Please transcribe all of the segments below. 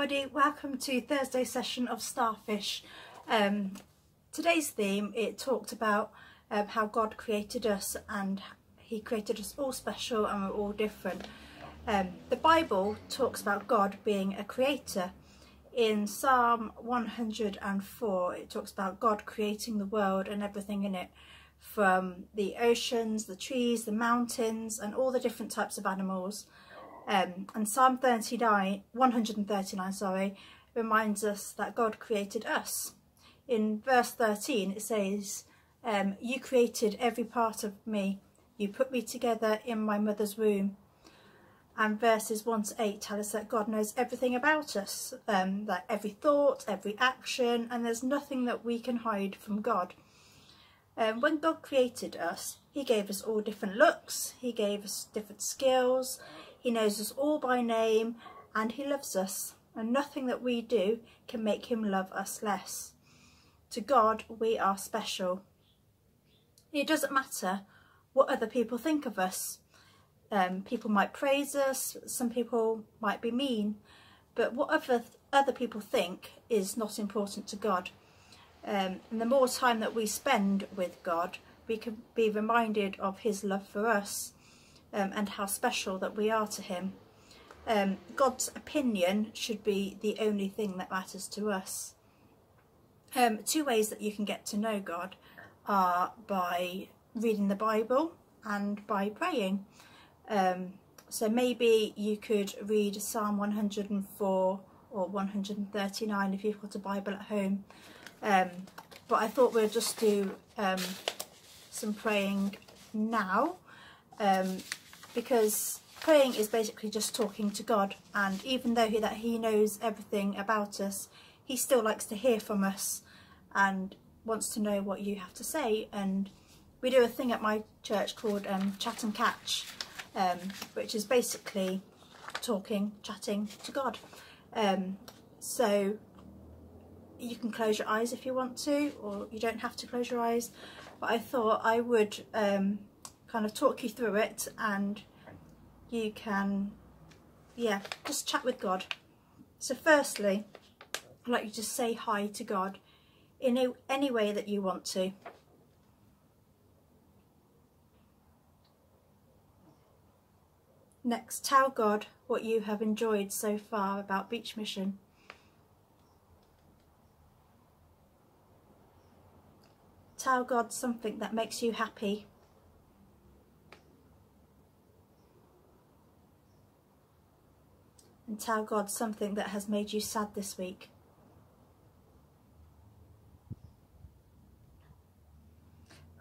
everybody, welcome to Thursday session of Starfish. Um, today's theme, it talked about um, how God created us and he created us all special and we're all different. Um, the Bible talks about God being a creator. In Psalm 104 it talks about God creating the world and everything in it from the oceans, the trees, the mountains and all the different types of animals. Um, and Psalm 39, 139 sorry, reminds us that God created us. In verse 13 it says, um, you created every part of me. You put me together in my mother's womb. And verses 1 to 8 tell us that God knows everything about us, um, that every thought, every action, and there's nothing that we can hide from God. Um, when God created us, he gave us all different looks, he gave us different skills, he knows us all by name and he loves us and nothing that we do can make him love us less. To God we are special. It doesn't matter what other people think of us. Um, people might praise us, some people might be mean, but what other, other people think is not important to God. Um, and the more time that we spend with God, we can be reminded of his love for us um, and how special that we are to him. Um, God's opinion should be the only thing that matters to us. Um, two ways that you can get to know God are by reading the Bible and by praying. Um, so maybe you could read Psalm 104 or 139 if you've got a Bible at home. Um, but I thought we'd just do um, some praying now um, because praying is basically just talking to God and even though he, that he knows everything about us he still likes to hear from us and wants to know what you have to say. And we do a thing at my church called um, chat and catch um, which is basically talking chatting to God. Um, so you can close your eyes if you want to or you don't have to close your eyes but I thought I would um, kind of talk you through it and you can yeah just chat with God. So firstly I'd like you to say hi to God in any way that you want to. Next tell God what you have enjoyed so far about Beach Mission. Tell God something that makes you happy tell God something that has made you sad this week.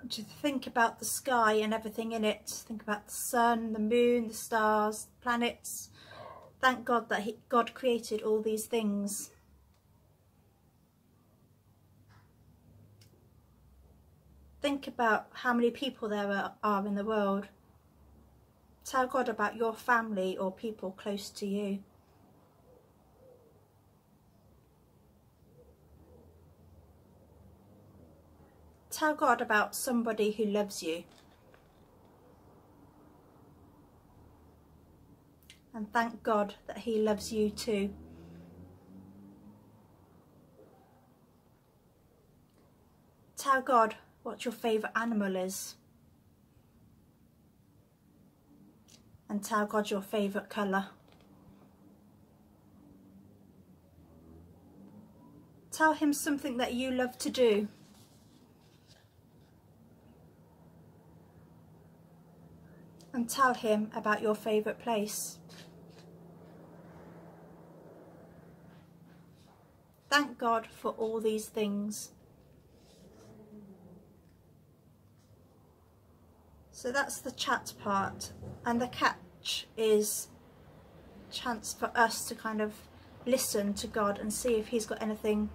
Just think about the sky and everything in it. Think about the sun, the moon, the stars, planets. Thank God that he, God created all these things. Think about how many people there are, are in the world. Tell God about your family or people close to you. Tell God about somebody who loves you. And thank God that he loves you too. Tell God what your favourite animal is. And tell God your favourite colour. Tell him something that you love to do. And tell him about your favourite place. Thank God for all these things. So that's the chat part and the catch is chance for us to kind of listen to God and see if he's got anything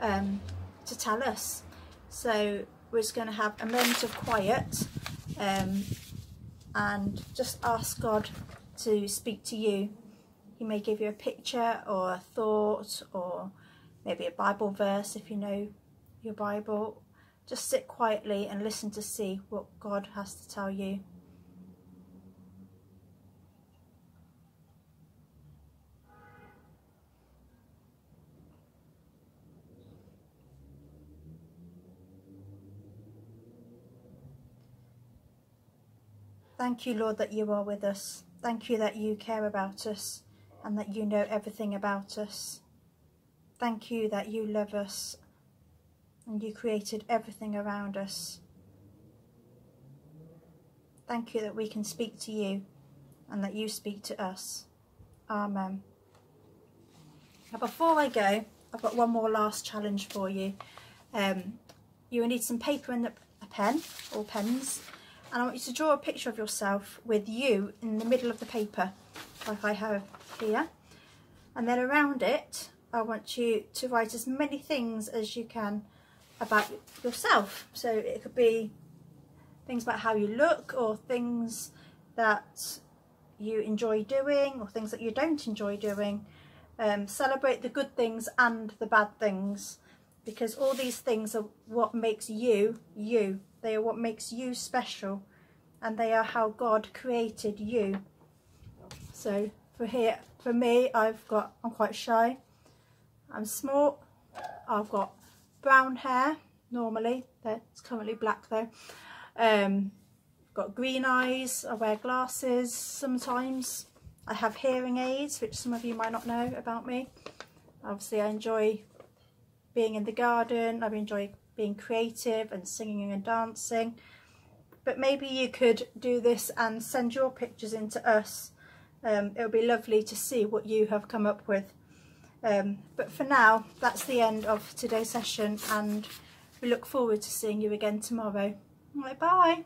um, to tell us. So we're just going to have a moment of quiet um, and just ask God to speak to you. He may give you a picture or a thought or maybe a Bible verse if you know your Bible. Just sit quietly and listen to see what God has to tell you. Thank you, Lord, that you are with us. Thank you that you care about us and that you know everything about us. Thank you that you love us and you created everything around us. Thank you that we can speak to you and that you speak to us. Amen. Now before I go, I've got one more last challenge for you. Um, you will need some paper and a pen or pens and I want you to draw a picture of yourself with you in the middle of the paper like I have here. And then around it I want you to write as many things as you can about yourself. So it could be things about how you look or things that you enjoy doing or things that you don't enjoy doing. Um, celebrate the good things and the bad things because all these things are what makes you you. They are what makes you special and they are how God created you. So for here for me I've got I'm quite shy. I'm small. I've got brown hair normally. It's currently black though. Um got green eyes. I wear glasses sometimes. I have hearing aids which some of you might not know about me. Obviously I enjoy being in the garden I enjoy being creative and singing and dancing. But maybe you could do this and send your pictures into us. Um, it would be lovely to see what you have come up with. Um, but for now that's the end of today's session and we look forward to seeing you again tomorrow. Right, bye